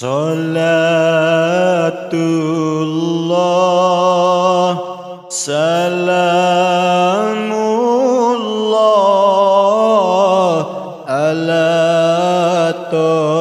صلاة الله سلام الله على طه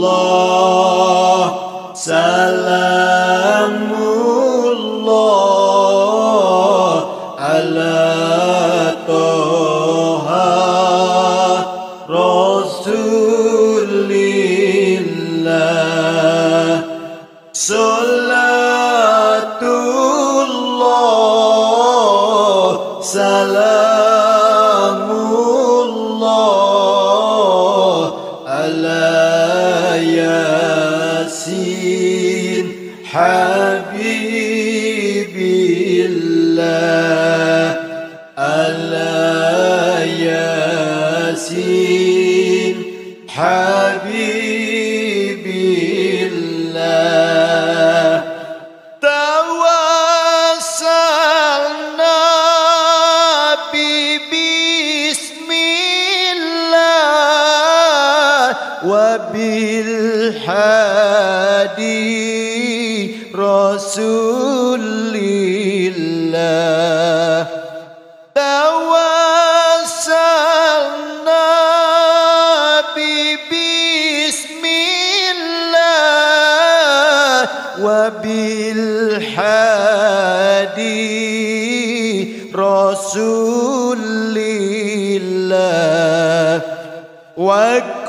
الله. وبالحادي رسول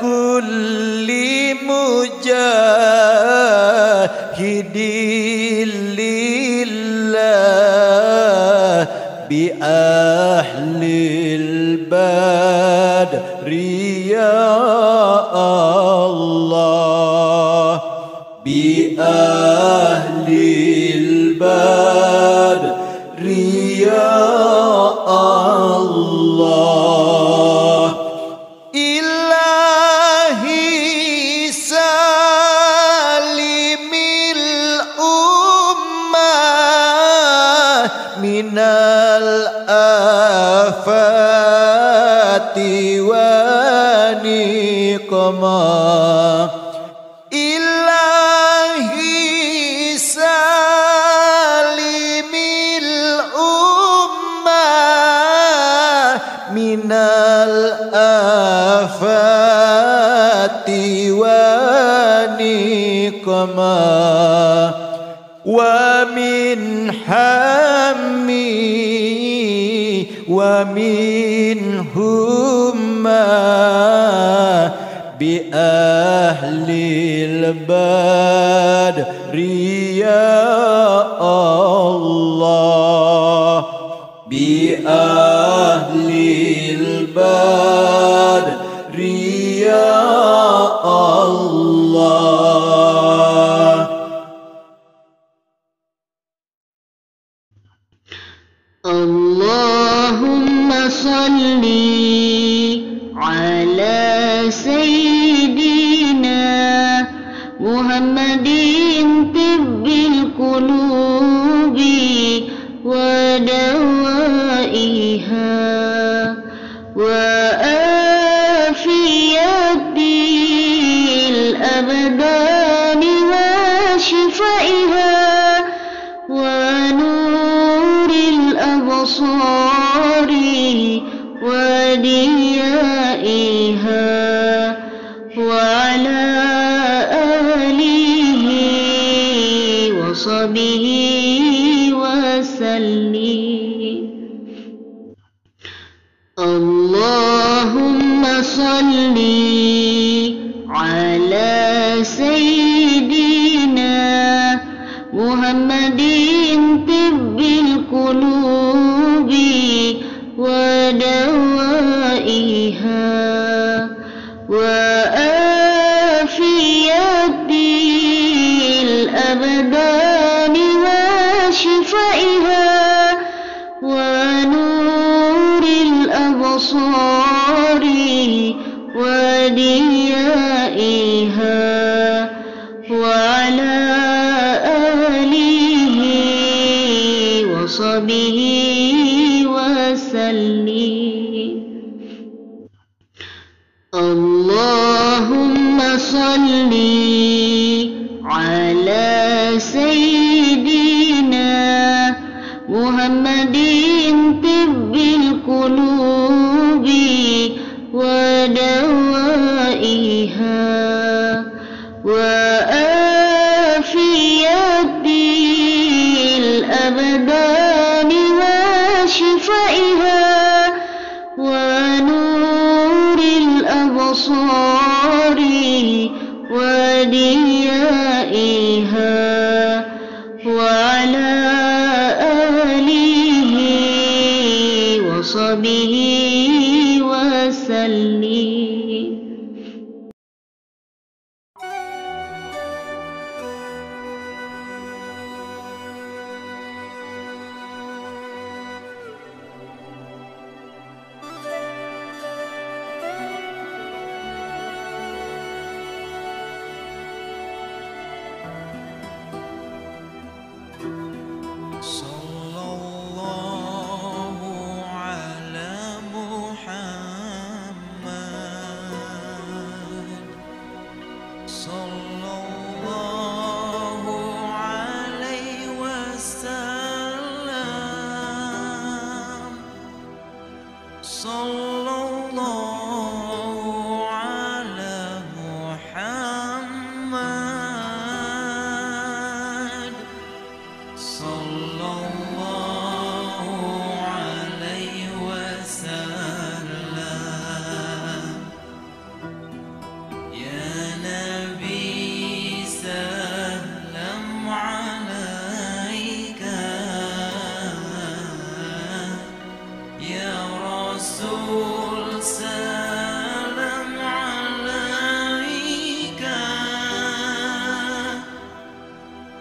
كل مجاهد لله بأهل البدر يا الله بأهل البدر يا الله السماء. إلهي سالم الأمة من الآفات ونقما ومن همي ومن همّا بأهل البدر يا الله بأهل البدر. المصلين اللهم صلِّ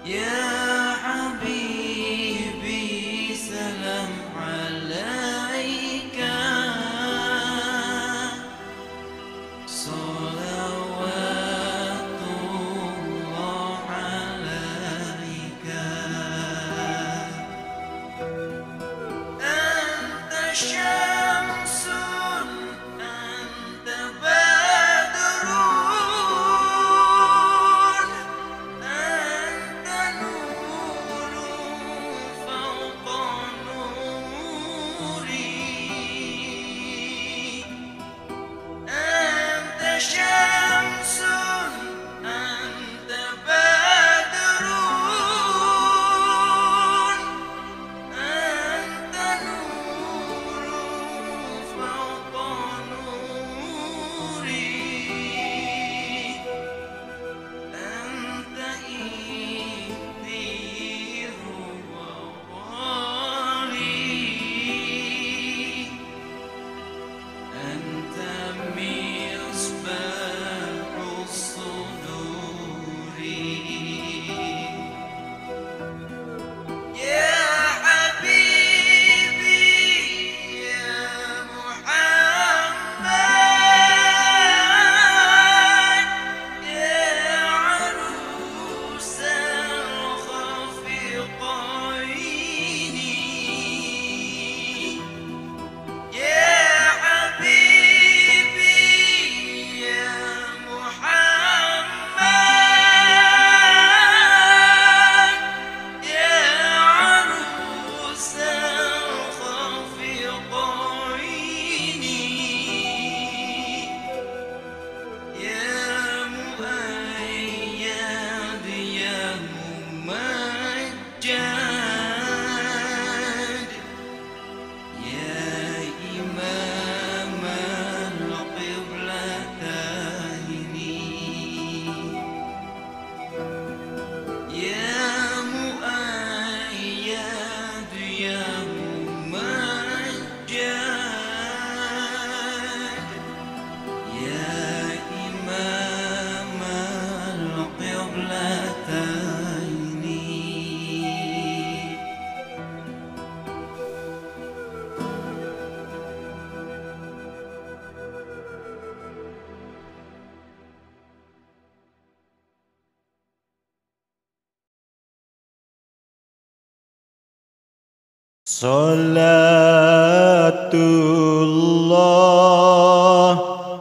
يا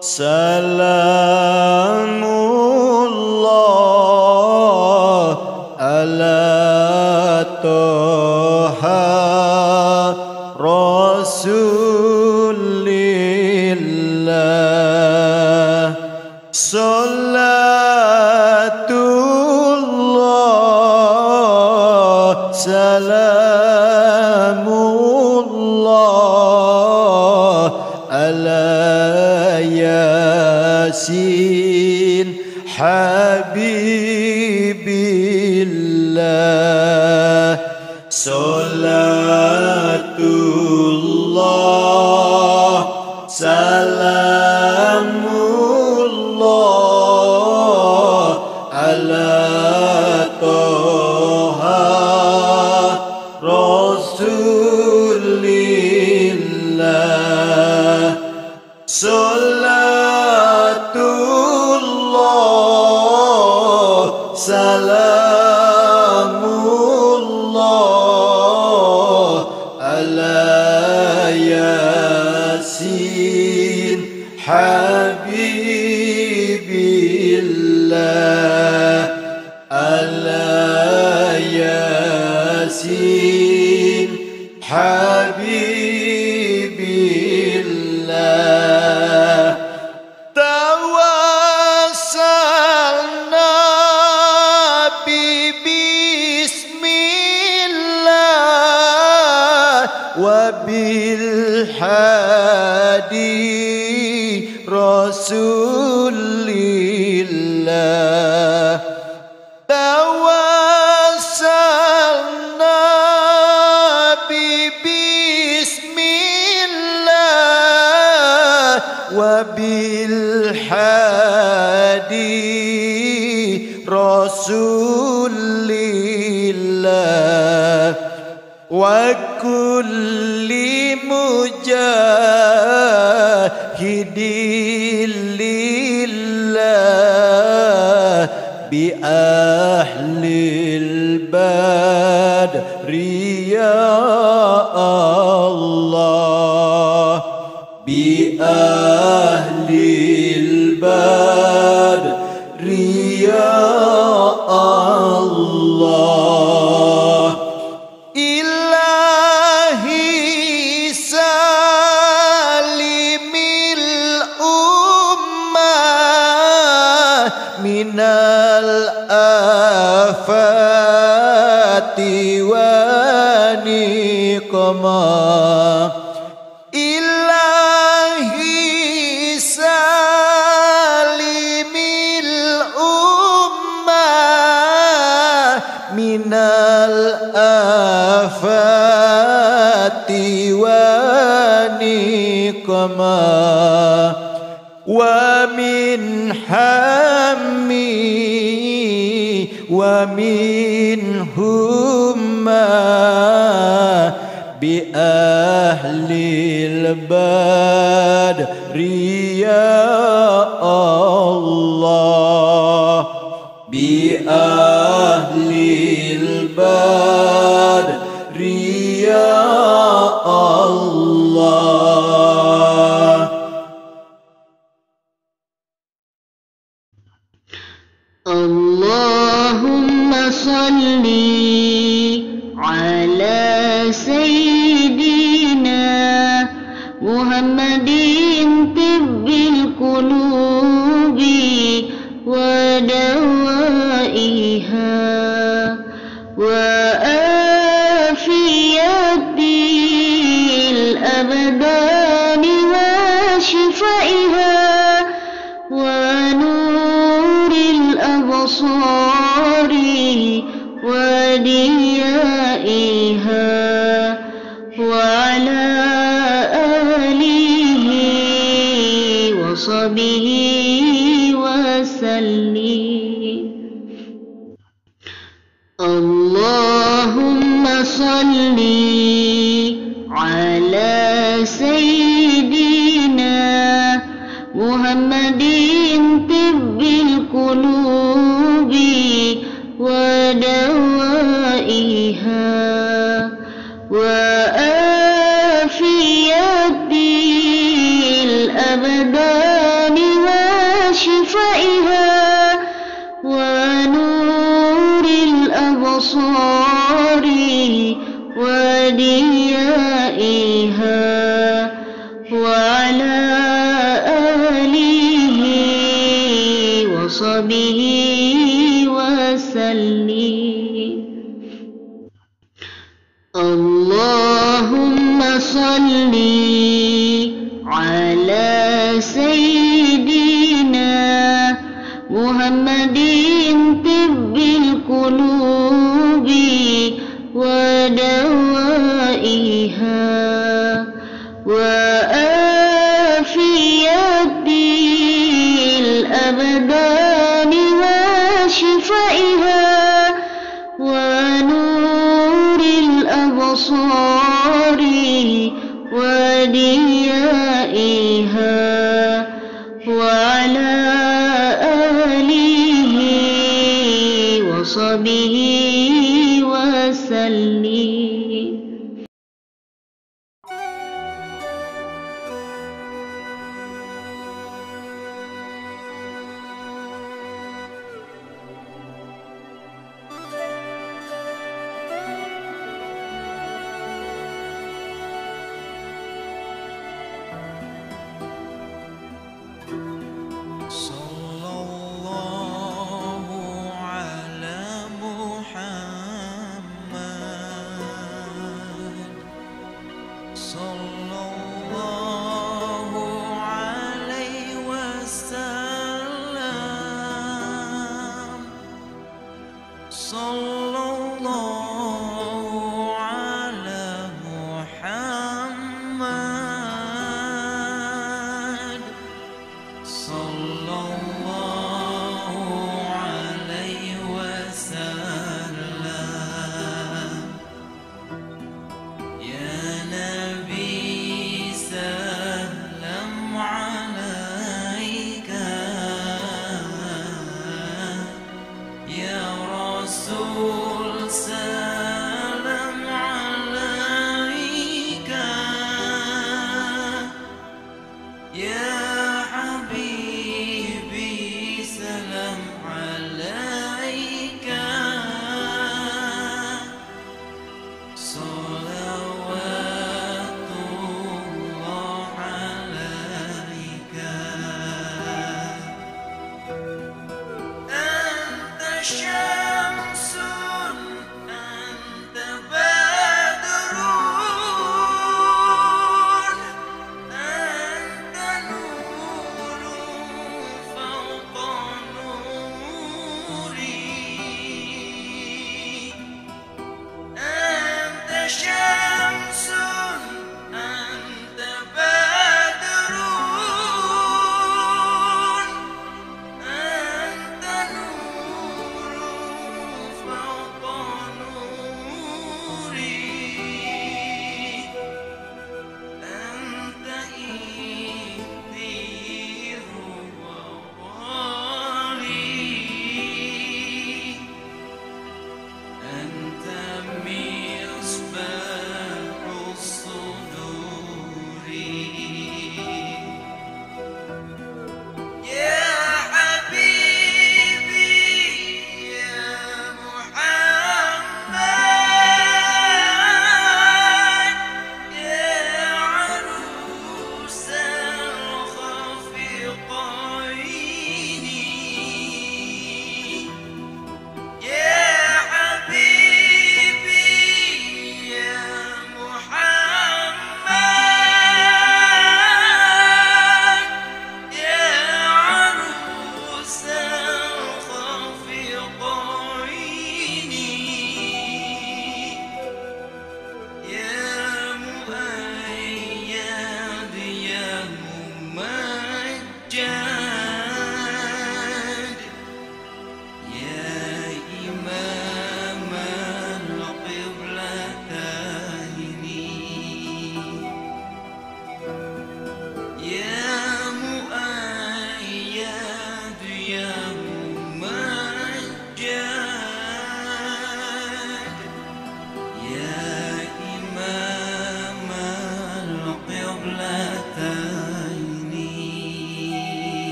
سلام. صلاة وبالحادي رسول الله وكل مجاهد من الآفات ونقما ومن همي ومن هما بأهل البدر يا سيدنا محمد بها صلى الله Christian.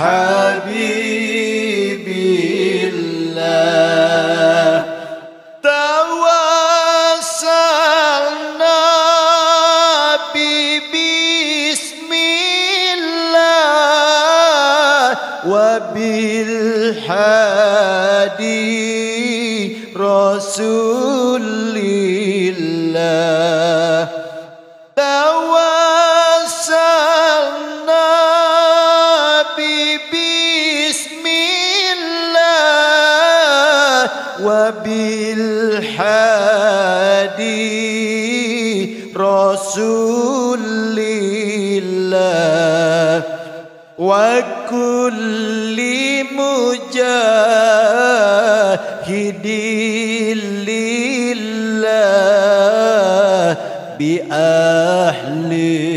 حال الله بأهله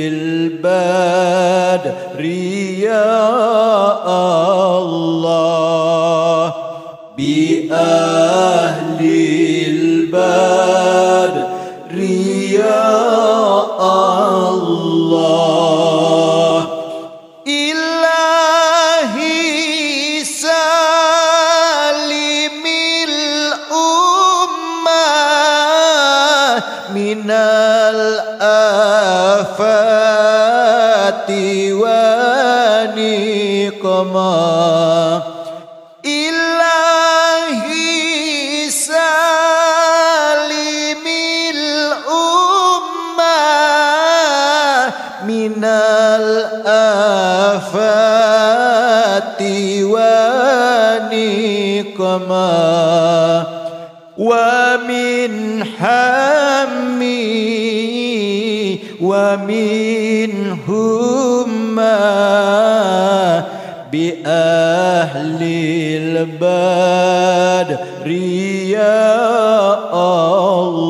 كما ومن حمي ومن هما بأهل البدر يا الله.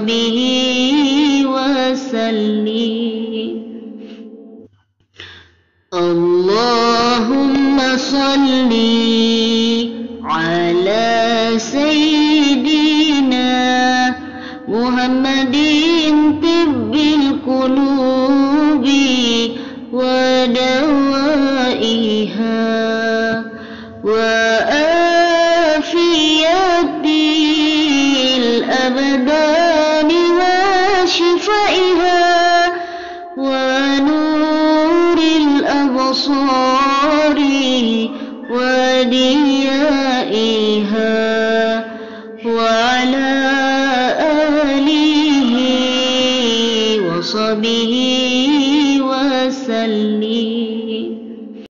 তুমি